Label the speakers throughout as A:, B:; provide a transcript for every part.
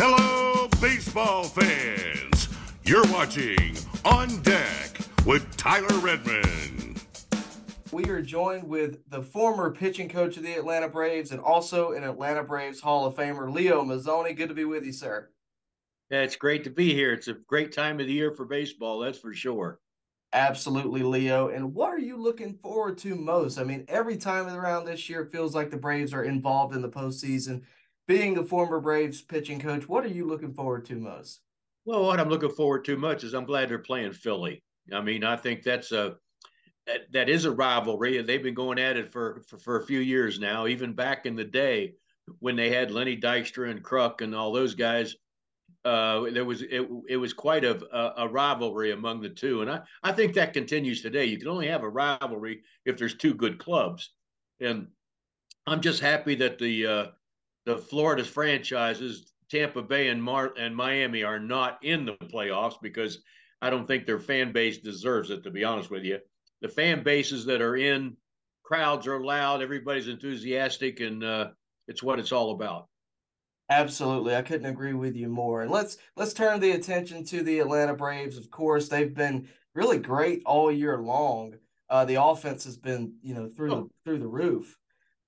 A: Hello, baseball fans. You're watching On Deck with Tyler Redmond.
B: We are joined with the former pitching coach of the Atlanta Braves and also an Atlanta Braves Hall of Famer, Leo Mazzone. Good to be with you, sir.
C: Yeah, it's great to be here. It's a great time of the year for baseball, that's for sure.
B: Absolutely, Leo. And what are you looking forward to most? I mean, every time around this year, it feels like the Braves are involved in the postseason. Being the former Braves pitching coach, what are you looking forward to most?
C: Well, what I'm looking forward to much is I'm glad they're playing Philly. I mean, I think that's a that, that is a rivalry, and they've been going at it for, for for a few years now. Even back in the day when they had Lenny Dykstra and Kruk and all those guys, uh, there was it, it was quite a, a, a rivalry among the two, and I I think that continues today. You can only have a rivalry if there's two good clubs, and I'm just happy that the uh, the Florida franchises Tampa Bay and Mar- and Miami are not in the playoffs because I don't think their fan base deserves it. To be honest with you, the fan bases that are in, crowds are loud, everybody's enthusiastic, and uh, it's what it's all about.
B: Absolutely, I couldn't agree with you more. And let's let's turn the attention to the Atlanta Braves. Of course, they've been really great all year long. Uh, the offense has been, you know, through oh. the through the roof.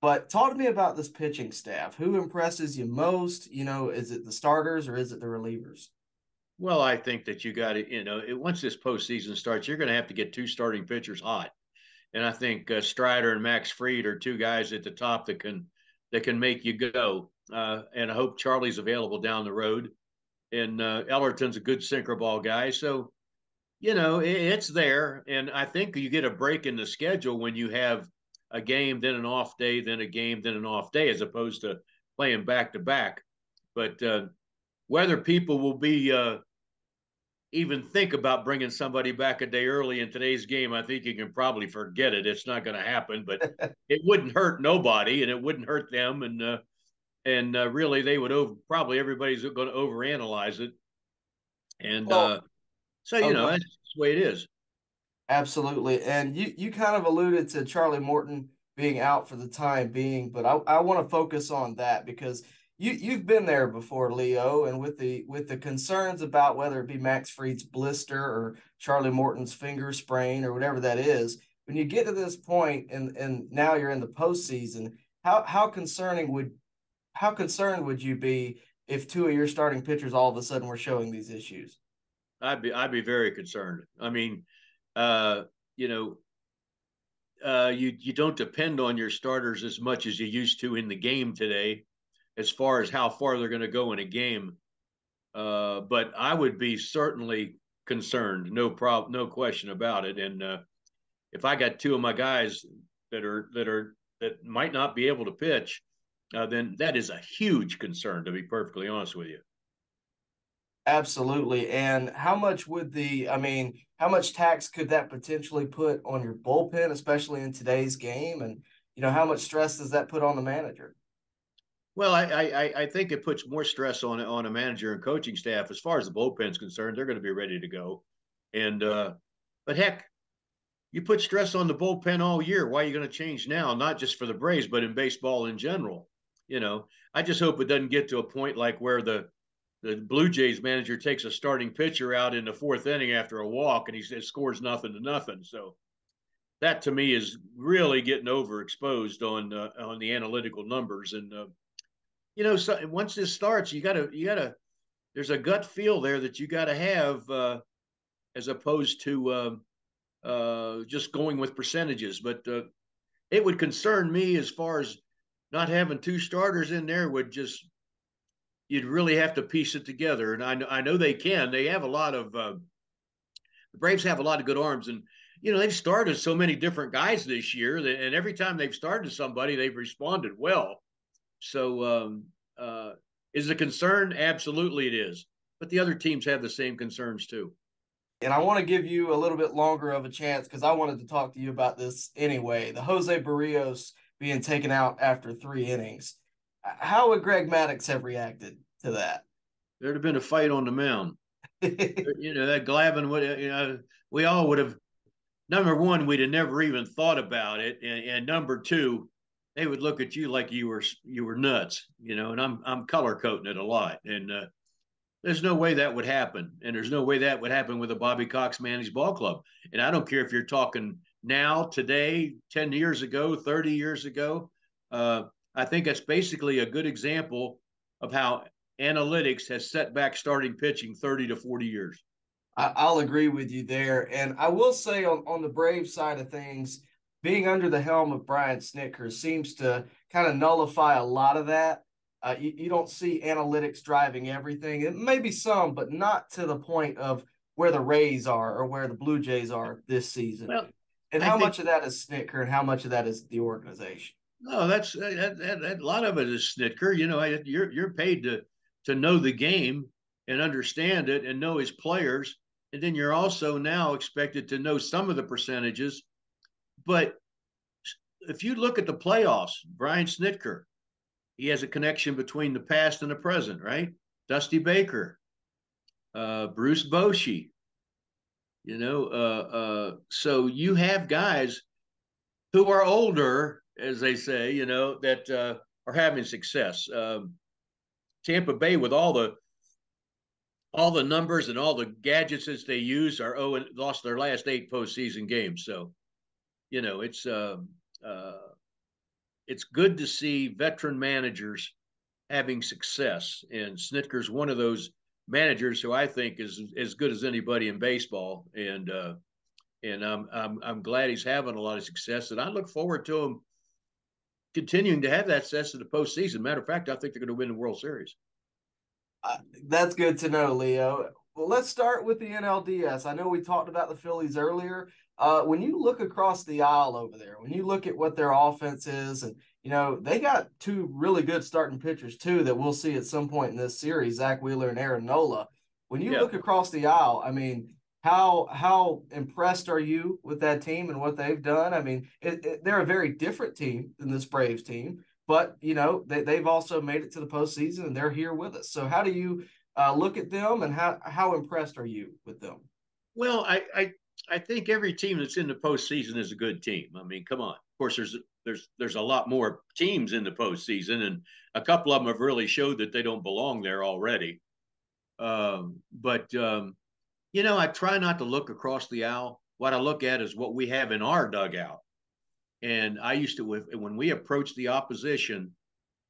B: But talk to me about this pitching staff. Who impresses you most? You know, is it the starters or is it the relievers?
C: Well, I think that you got to, you know, it, once this postseason starts, you're going to have to get two starting pitchers hot, and I think uh, Strider and Max Fried are two guys at the top that can that can make you go. Uh, and I hope Charlie's available down the road. And uh, Ellerton's a good sinker ball guy, so you know it, it's there. And I think you get a break in the schedule when you have a game, then an off day, then a game, then an off day, as opposed to playing back to back. But uh, whether people will be uh, even think about bringing somebody back a day early in today's game, I think you can probably forget it. It's not going to happen, but it wouldn't hurt nobody, and it wouldn't hurt them, and uh, and uh, really they would over probably everybody's going to overanalyze it, and well, uh, so you know that's the way it is.
B: Absolutely. And you, you kind of alluded to Charlie Morton being out for the time being, but I, I want to focus on that because you you've been there before, Leo, and with the with the concerns about whether it be Max Fried's blister or Charlie Morton's finger sprain or whatever that is, when you get to this point and and now you're in the postseason, how how concerning would how concerned would you be if two of your starting pitchers all of a sudden were showing these issues?
C: I'd be I'd be very concerned. I mean, uh, you know, uh, you you don't depend on your starters as much as you used to in the game today, as far as how far they're going to go in a game. Uh, but I would be certainly concerned, no problem, no question about it. And uh, if I got two of my guys that are that are that might not be able to pitch, uh, then that is a huge concern. To be perfectly honest with you.
B: Absolutely. And how much would the, I mean, how much tax could that potentially put on your bullpen, especially in today's game? And, you know, how much stress does that put on the manager?
C: Well, I, I, I think it puts more stress on on a manager and coaching staff as far as the bullpen's concerned. They're going to be ready to go, and uh, but heck, you put stress on the bullpen all year. Why are you going to change now? Not just for the Braves, but in baseball in general. You know, I just hope it doesn't get to a point like where the the Blue Jays manager takes a starting pitcher out in the fourth inning after a walk and he says scores nothing to nothing. So that to me is really getting overexposed on uh, on the analytical numbers. And uh, you know, so once this starts, you gotta you gotta there's a gut feel there that you got to have uh, as opposed to um, uh, just going with percentages. But uh, it would concern me as far as not having two starters in there would just you'd really have to piece it together. And I know, I know they can. They have a lot of uh, the Braves have a lot of good arms, and you know they've started so many different guys this year, and every time they've started somebody, they've responded well. So, um, uh, is a concern? Absolutely, it is. But the other teams have the same concerns too.
B: And I want to give you a little bit longer of a chance because I wanted to talk to you about this anyway. The Jose Berrios being taken out after three innings how would Greg Maddux have reacted to that?
C: There'd have been a fight on the mound. you know, that Glavine would, you know, we all would have. Number one, we'd have never even thought about it, and, and number two, they would look at you like you were you were nuts, you know. And I'm I'm color coding it a lot, and uh, There's no way that would happen. And there's no way that would happen with a Bobby Cox managed ball club. And I don't care if you're talking now, today, 10 years ago, 30 years ago. Uh, I think that's basically a good example of how analytics has set back starting pitching 30 to 40 years.
B: I, will agree with you there. And I will say on, on the Brave side of things, being under the helm of Brian Snitker seems to kind of nullify a lot of that. Uh, you, you don't see analytics driving everything. It may be some, but not to the point of where the Rays are or where the Blue Jays are this season. Well, and how think, much of that is Snitker and how much of that is the organization?
C: No, that's that, that, that, a lot of it is Snitker. You know, you're you're paid to to know the game and understand it and know his players, and then you're also now expected to know some of the percentages. But if you look at the playoffs, Brian Snitker, he has a connection between the past and the present, right? Dusty Baker, uh, Bruce Bochy, you know. Uh, uh, so you have guys who are older, as they say, you know, that uh, are having success. Um, Tampa Bay, with all the all the numbers and all the gadgets that they use, are oh, and lost their last eight postseason games. So, you know, it's. Um, uh, it's good to see veteran managers having success. And Snitker's one of those managers who I think is as good as anybody in baseball. And uh, and I'm, I'm I'm glad he's having a lot of success. And I look forward to him continuing to have that success in the postseason. Matter of fact, I think they're going to win the World Series.
B: Uh, that's good to know, Leo. Well, let's start with the NLDS. I know we talked about the Phillies earlier. Uh, when you look across the aisle over there, when you look at what their offense is, and you know they got two really good starting pitchers too that we'll see at some point in this series, Zack Wheeler and Aaron Nola. When you yeah. look across the aisle, I mean, how how impressed are you with that team and what they've done? I mean, it, it, they're a very different team than this Braves team, but you know they they've also made it to the postseason and they're here with us. So how do you uh, look at them and how how impressed are you with them?
C: Well, I, I I think every team that's in the postseason is a good team. I mean, come on. Of course, there's there's there's a lot more teams in the postseason, and a couple of them have really showed that they don't belong there already. Um, but um, you know, I try not to look across the aisle. What I look at is what we have in our dugout. And I used to, when we approach the opposition,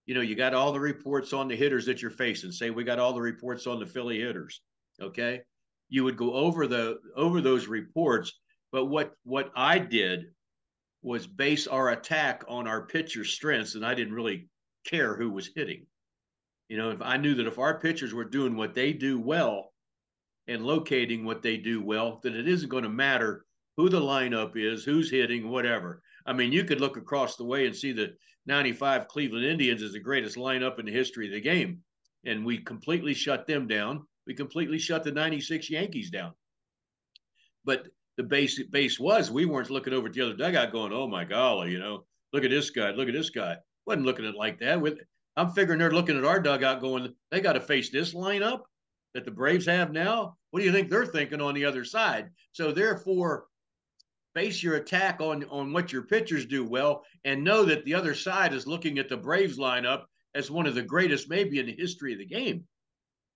C: you know, you got all the reports on the hitters that you're facing. Say we got all the reports on the Philly hitters. Okay you would go over the over those reports. But what what I did was base our attack on our pitcher strengths, and I didn't really care who was hitting. You know, if I knew that if our pitchers were doing what they do well and locating what they do well, that it isn't going to matter who the lineup is, who's hitting, whatever. I mean, you could look across the way and see that 95 Cleveland Indians is the greatest lineup in the history of the game. And we completely shut them down we completely shut the 96 Yankees down. But the base base was we weren't looking over at the other dugout going, oh my golly, you know, look at this guy, look at this guy. Wasn't looking at it like that. With I'm figuring they're looking at our dugout going, they got to face this lineup that the Braves have now. What do you think they're thinking on the other side? So therefore, base your attack on on what your pitchers do well, and know that the other side is looking at the Braves lineup as one of the greatest maybe in the history of the game.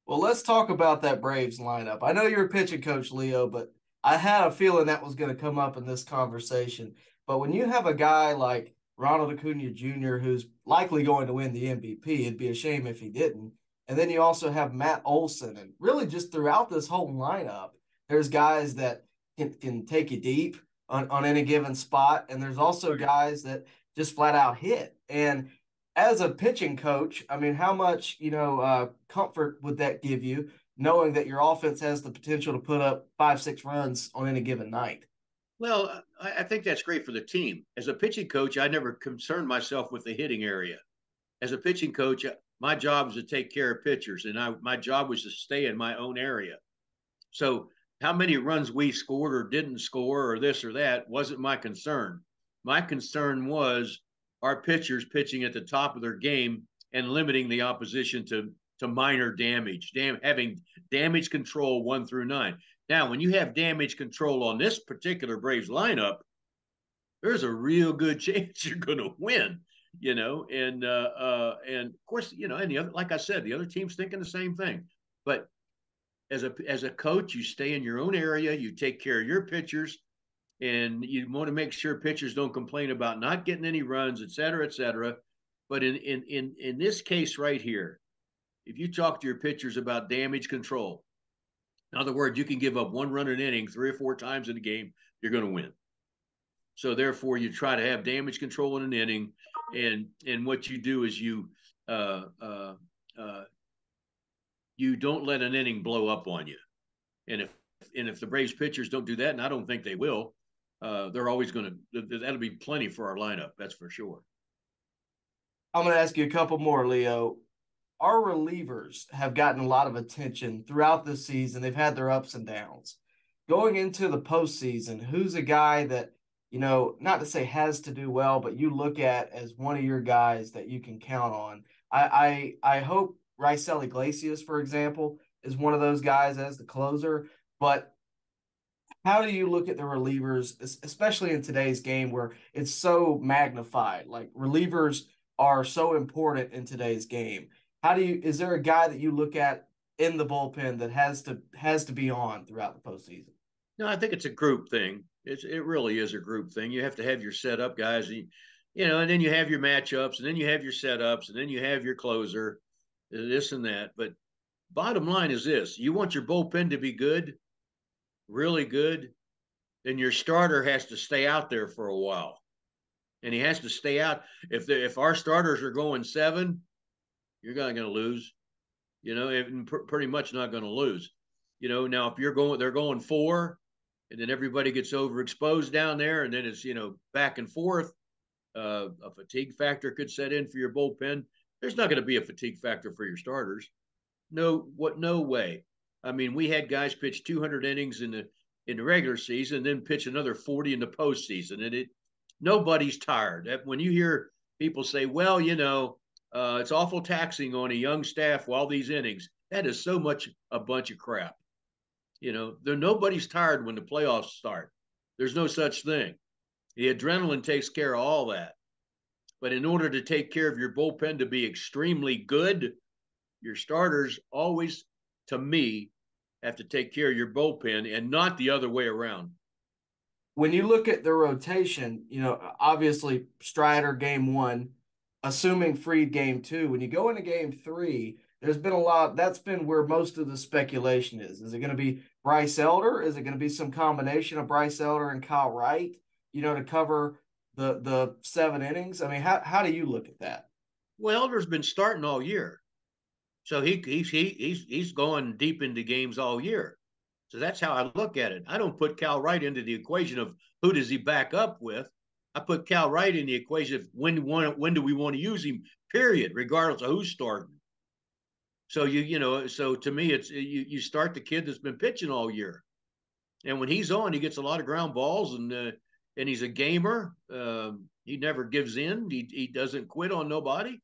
B: Well, let's talk about that Braves lineup. I know you're a pitching coach, Leo, but I had a feeling that was going to come up in this conversation. But when you have a guy like Ronald Acuna Jr., who's likely going to win the MVP, it'd be a shame if he didn't. And then you also have Matt Olson, and really just throughout this whole lineup, there's guys that can, can take you deep on, on any given spot, and there's also guys that just flat out hit. And as a pitching coach, I mean, how much you know uh, comfort would that give you, knowing that your offense has the potential to put up five, six runs on any given night?
C: Well, I, I think that's great for the team. As a pitching coach, I never concerned myself with the hitting area. As a pitching coach, my job was to take care of pitchers, and I, my job was to stay in my own area. So, how many runs we scored or didn't score, or this or that, wasn't my concern. My concern was our pitchers pitching at the top of their game and limiting the opposition to to minor damage, dam- having damage control one through nine. Now, when you have damage control on this particular Braves lineup, there's a real good chance you're going to win. You know, and uh, uh, and of course, you know, and the other, like I said, the other team's thinking the same thing. But as a as a coach, you stay in your own area, you take care of your pitchers, and you want to make sure pitchers don't complain about not getting any runs, et cetera, et cetera. But in in in in this case right here, if you talk to your pitchers about damage control, in other words, you can give up one run an inning three or four times in a game, you're going to win. So therefore, you try to have damage control in an inning, and and what you do is you uh, uh, uh, you don't let an inning blow up on you. And if and if the Braves pitchers don't do that, and I don't think they will, uh, they're always going to. That'll be plenty for our lineup. That's for sure.
B: I'm going to ask you a couple more, Leo. Our relievers have gotten a lot of attention throughout the season. They've had their ups and downs. Going into the postseason, who's a guy that you know, not to say has to do well, but you look at as one of your guys that you can count on. I I, I hope Raisel Iglesias, for example, is one of those guys as the closer. But how do you look at the relievers, especially in today's game where it's so magnified? Like relievers are so important in today's game. How do you? Is there a guy that you look at in the bullpen that has to has to be on throughout the postseason?
C: No, I think it's a group thing. It's it really is a group thing. You have to have your setup guys, you, you know, and then you have your matchups, and then you have your setups, and then you have your closer, this and that. But bottom line is this: you want your bullpen to be good, really good, then your starter has to stay out there for a while, and he has to stay out. If the, if our starters are going seven, you're not going to lose. You know, and pr- pretty much not going to lose. You know, now if you're going, they're going four and then everybody gets overexposed down there, and then it's you know back and forth. Uh, a fatigue factor could set in for your bullpen. There's not going to be a fatigue factor for your starters. No, what? No way. I mean, we had guys pitch 200 innings in the in the regular season, then pitch another 40 in the postseason, and it nobody's tired. When you hear people say, "Well, you know, uh, it's awful taxing on a young staff while these innings," that is so much a bunch of crap. You know, there nobody's tired when the playoffs start. There's no such thing. The adrenaline takes care of all that. But in order to take care of your bullpen to be extremely good, your starters always, to me, have to take care of your bullpen and not the other way around.
B: When you look at the rotation, you know, obviously Strider game one, assuming Fried game two. When you go into game three, there's been a lot. That's been where most of the speculation is. Is it going to be Bryce Elder? Is it going to be some combination of Bryce Elder and Kyle Wright? You know, to cover the the seven innings. I mean, how how do you look at that?
C: Well, Elder's been starting all year, so he he's he, he's he's going deep into games all year. So that's how I look at it. I don't put Kyle Wright into the equation of who does he back up with. I put Kyle Wright in the equation of when when when do we want to use him? Period, regardless of who's starting. So you you know, so to me, it's you you start the kid that's been pitching all year, and when he's on, he gets a lot of ground balls, and uh, and he's a gamer. Um, he never gives in. He he doesn't quit on nobody.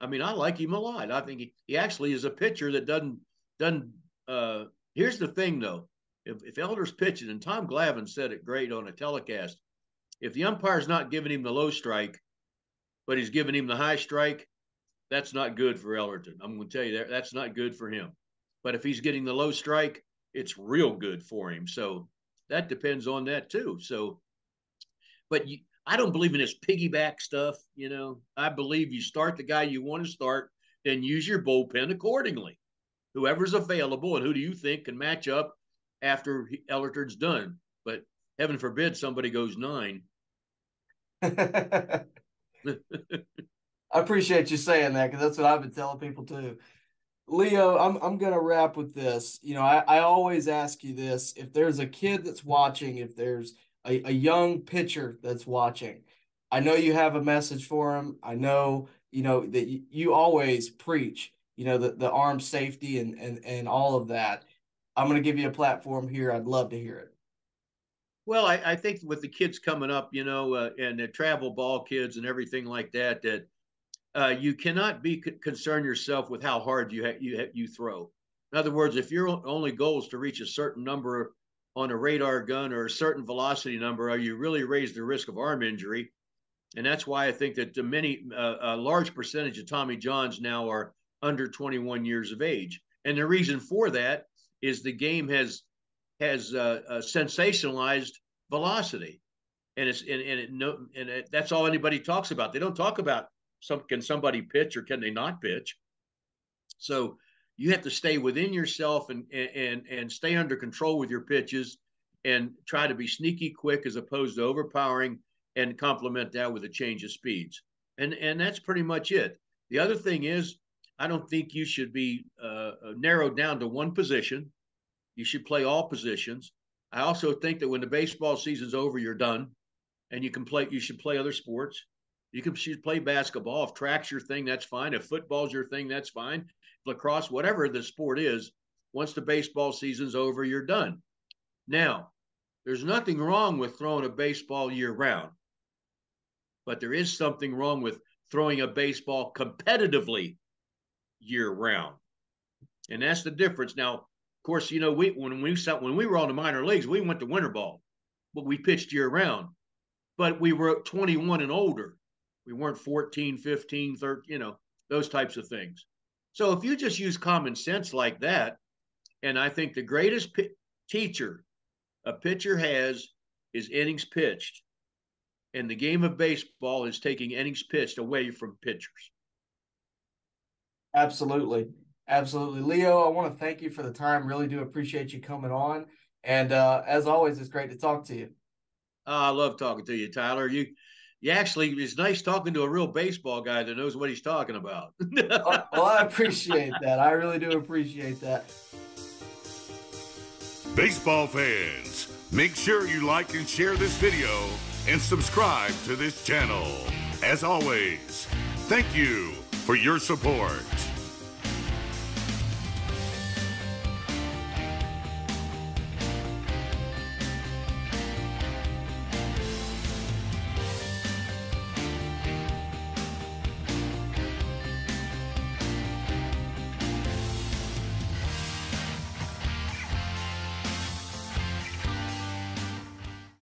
C: I mean, I like him a lot. I think he, he actually is a pitcher that doesn't doesn't. Uh, here's the thing though, if if Elder's pitching, and Tom Glavine said it great on a telecast, if the umpire's not giving him the low strike, but he's giving him the high strike, that's not good for Ellerton. I'm going to tell you that that's not good for him. But if he's getting the low strike, it's real good for him. So that depends on that too. So, but you, I don't believe in this piggyback stuff. You know, I believe you start the guy you want to start, then use your bullpen accordingly. Whoever's available and who do you think can match up after Ellerton's done? But heaven forbid somebody goes nine.
B: I appreciate you saying that because that's what I've been telling people too. Leo, I'm I'm gonna wrap with this. You know, I, I always ask you this: if there's a kid that's watching, if there's a, a young pitcher that's watching, I know you have a message for him. I know you know that you, you always preach, you know, the, the arm safety and and and all of that. I'm gonna give you a platform here. I'd love to hear it.
C: Well, I, I think with the kids coming up, you know, uh, and the travel ball kids and everything like that, that uh, you cannot be c- concern yourself with how hard you ha- you ha- you throw. In other words, if your only goal is to reach a certain number on a radar gun or a certain velocity number, are you really raise the risk of arm injury? And that's why I think that the many uh, a large percentage of Tommy Johns now are under 21 years of age. And the reason for that is the game has has uh, uh, sensationalized velocity, and it's and, and it no and it, that's all anybody talks about. They don't talk about some can somebody pitch or can they not pitch. So you have to stay within yourself and and and stay under control with your pitches and try to be sneaky quick as opposed to overpowering and complement that with a change of speeds. And and that's pretty much it. The other thing is, I don't think you should be uh, uh, narrowed down to one position. You should play all positions. I also think that when the baseball season's over, you're done, and you can play. You should play other sports. You can play basketball. If track's your thing, that's fine. If football's your thing, that's fine. Lacrosse, whatever the sport is, once the baseball season's over, you're done. Now, there's nothing wrong with throwing a baseball year round, but there is something wrong with throwing a baseball competitively year round. And that's the difference. Now, of course, you know, we when we when we were on the minor leagues, we went to winter ball, but we pitched year round. But we were 21 and older. We weren't 14, 15, 13, you know, those types of things. So if you just use common sense like that, and I think the greatest p- teacher a pitcher has is innings pitched. And the game of baseball is taking innings pitched away from pitchers.
B: Absolutely. Absolutely. Leo, I want to thank you for the time. Really do appreciate you coming on. And uh, as always, it's great to talk to you.
C: Oh, I love talking to you, Tyler. You you actually it's nice talking to a real baseball guy that knows what he's talking about.
B: Oh, well, I appreciate that. I really do appreciate that.
A: Baseball fans, make sure you like and share this video and subscribe to this channel. As always, thank you for your support.